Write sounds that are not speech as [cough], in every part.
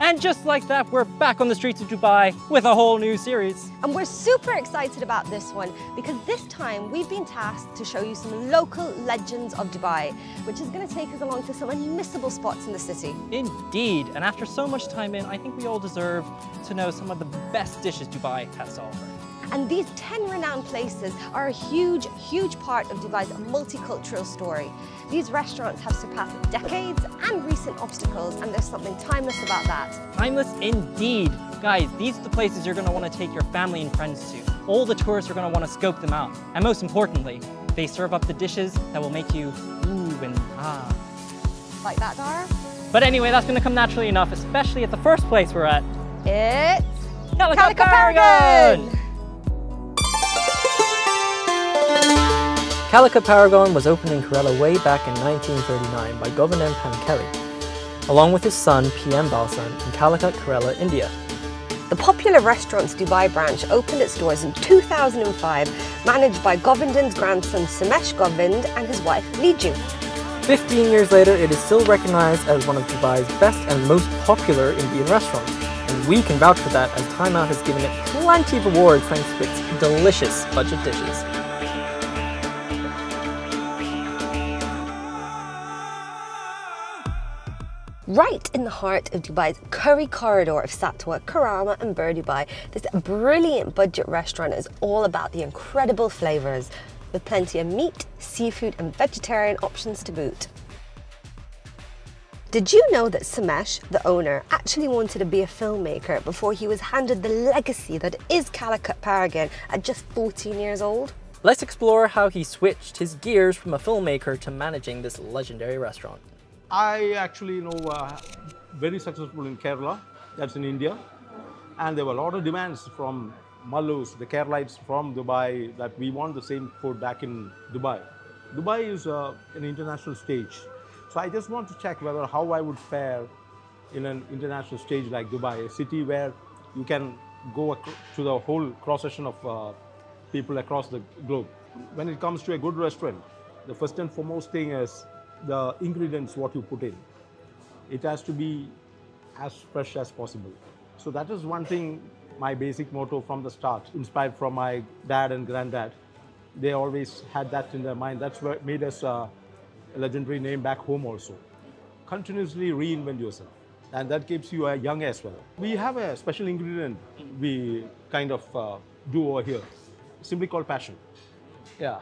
And just like that, we're back on the streets of Dubai with a whole new series. And we're super excited about this one because this time we've been tasked to show you some local legends of Dubai, which is going to take us along to some unmissable spots in the city. Indeed, and after so much time in, I think we all deserve to know some of the best dishes Dubai has to offer. And these 10 renowned places are a huge, huge part of Dubai's multicultural story. These restaurants have surpassed decades and recent obstacles, and there's something timeless about that. Timeless indeed. Guys, these are the places you're gonna wanna take your family and friends to. All the tourists are gonna wanna scope them out. And most importantly, they serve up the dishes that will make you ooh and ah. Like that, Darragh? But anyway, that's gonna come naturally enough, especially at the first place we're at. It's Calicut, Calicut Paragon! Paragon! Calicut Paragon was opened in Kerala way back in 1939 by Govardhan Pankeli, along with his son PM Balsan in Calicut, Kerala, India. The popular restaurant's Dubai branch opened its doors in 2005, managed by Govindhan's grandson Sumesh Govind and his wife Liju. 15 years later, it is still recognized as one of Dubai's best and most popular Indian restaurants. And we can vouch for that as Time Out has given it plenty of awards thanks to its delicious budget dishes. Right in the heart of Dubai's curry corridor of Satwa, Karama and Bur Dubai, this brilliant budget restaurant is all about the incredible flavours, with plenty of meat, seafood and vegetarian options to boot. Did you know that Sumesh, the owner, actually wanted to be a filmmaker before he was handed the legacy that is Calicut Paragon at just 14 years old? Let's explore how he switched his gears from a filmmaker to managing this legendary restaurant. I actually know uh, very successful in Kerala, that's in India, and there were a lot of demands from Mallus, the Keralites from Dubai, that we want the same food back in Dubai. Dubai is uh, an international stage, so I just want to check whether how I would fare in an international stage like Dubai, a city where you can go to the whole cross section of uh, people across the globe. When it comes to a good restaurant, the first and foremost thing is the ingredients what you put in. It has to be as fresh as possible. So that is one thing, my basic motto from the start, inspired from my dad and granddad. They always had that in their mind. That's what made us a legendary name back home also. Continuously reinvent yourself. And that keeps you young as well. We have a special ingredient we kind of uh, do over here, simply called passion. Yeah.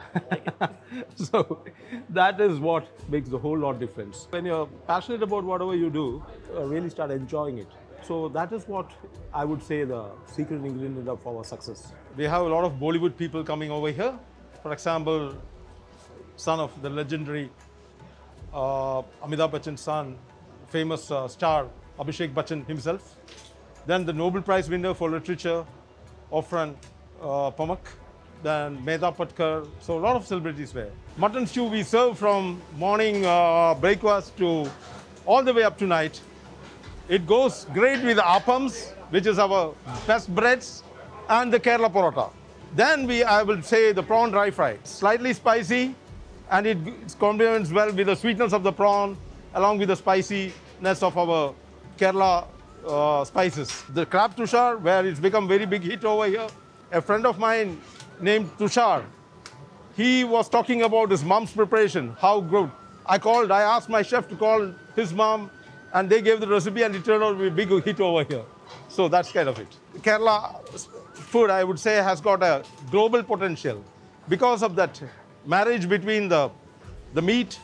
[laughs] so that is what makes the whole lot difference. When you're passionate about whatever you do, uh, really start enjoying it. So that is what I would say the secret ingredient of our success. We have a lot of Bollywood people coming over here. For example, son of the legendary uh, Amitabh Bachchan's son, famous uh, star Abhishek Bachchan himself. Then the Nobel Prize winner for literature, Orhan uh, Pamuk then Medha Patkar. So a lot of celebrities were. Mutton stew we serve from morning uh, breakfast to all the way up to night. It goes great with appams, which is our best breads, and the Kerala porota. Then we, I will say, the prawn dry fry. Slightly spicy, and it, it complements well with the sweetness of the prawn, along with the spiciness of our Kerala uh, spices. The crab tushar, where it's become very big hit over here. A friend of mine named Tushar. He was talking about his mom's preparation, how good. I called, I asked my chef to call his mom, and they gave the recipe, and it turned out to be a big hit over here. So that's kind of it. Kerala food, I would say, has got a global potential because of that marriage between the, the meat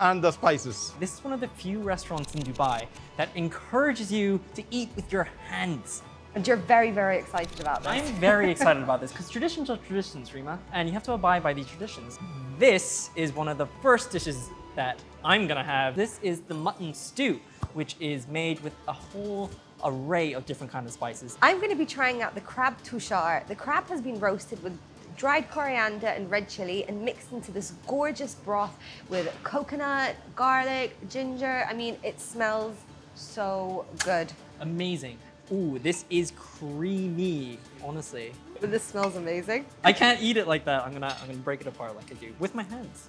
and the spices. This is one of the few restaurants in Dubai that encourages you to eat with your hands. And you're very, very excited about this. I'm very excited about this because traditions are traditions, Reema, and you have to abide by these traditions. This is one of the first dishes that I'm gonna have. This is the mutton stew, which is made with a whole array of different kinds of spices. I'm going to be trying out the crab tushar. The crab has been roasted with dried coriander and red chili and mixed into this gorgeous broth with coconut, garlic, ginger. I mean, it smells so good. Amazing. Ooh, this is creamy, honestly. But this smells amazing. I can't eat it like that. I'm gonna I'm gonna break it apart like I do with my hands.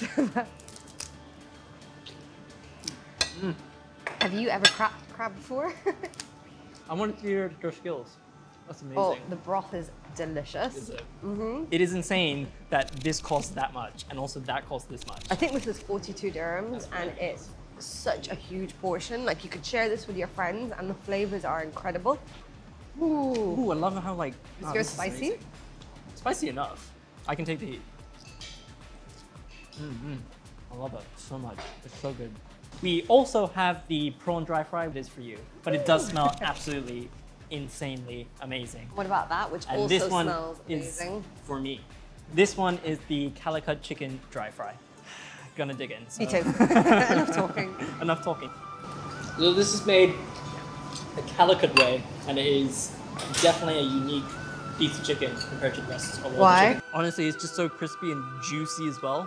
mm. [laughs] Have you ever cracked crab before? [laughs] I wanted to hear your skills. That's amazing. oh, the broth is delicious. Is it? Mm -hmm. It is insane that this costs that much and also that costs this much. I think this is 42 dirhams and it's such a huge portion. Like you could share this with your friends and the flavors are incredible. Ooh. Ooh, I love how like. Is oh, yours spicy? amazing. Spicy enough. I can take the heat. Mm-hmm. I love it so much. It's so good. We also have the prawn dry fry. It is for you, but it does smell [laughs] absolutely insanely amazing. What about that, which And also this one smells is amazing? for me. This one is the Calicut chicken dry fry. Gonna dig in. Me so- too. [laughs] Enough talking. Enough talking. So this is made the Calicut way, and it is definitely a unique piece of chicken compared to the rest of all Why? the chicken. Honestly, it's just so crispy and juicy as well.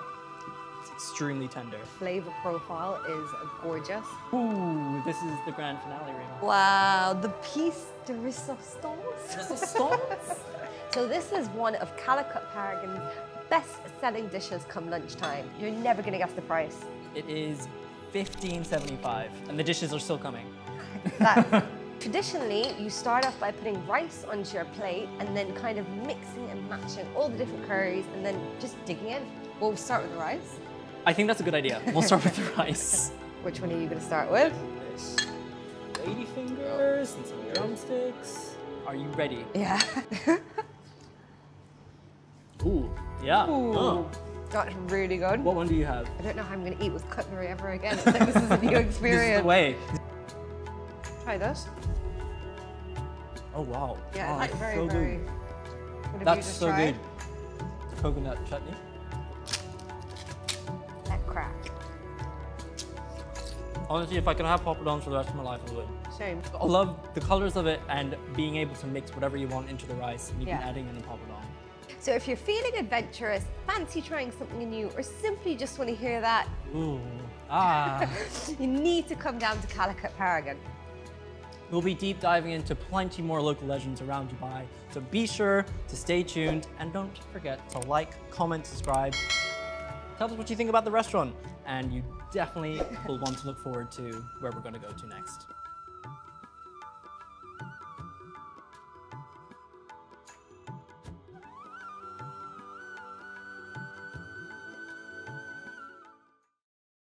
It's extremely tender. Flavor profile is gorgeous. Ooh, this is the grand finale, Reema. Wow, the piece de resistance. [laughs] so this is one of Calicut Paragon's best-selling dishes come lunchtime. You're never gonna guess the price. It is 15.75, and the dishes are still coming. [laughs] That [laughs] traditionally you start off by putting rice onto your plate and then kind of mixing and matching all the different curries and then just digging in. We'll start with the rice. I think that's a good idea. We'll start with the [laughs] rice. Which one are you gonna start with? This lady fingers and some drumsticks. Are you ready? Yeah. Ooh, yeah. Ooh, Uh, that's really good. what one do you have? I don't know how I'm gonna eat with cutlery ever again. It's like this is a new [laughs] This is experience. the way. Try this. Oh wow. Yeah, oh, it's like very, so very. good. What That's so tried? good. Coconut chutney. That crack. Honestly, if I could have poppadoms for the rest of my life, I would. Shame. I love the colors of it and being able to mix whatever you want into the rice and even Yeah. adding in the poppadom. So if you're feeling adventurous, fancy trying something new, or simply just want to hear that, Ooh. Ah. [laughs] you need to come down to Calicut Paragon. we'll be deep diving into plenty more local legends around Dubai. So be sure to stay tuned and don't forget to like, comment, subscribe. Tell us what you think about the restaurant. And you definitely will want to look forward to where we're going to go to next.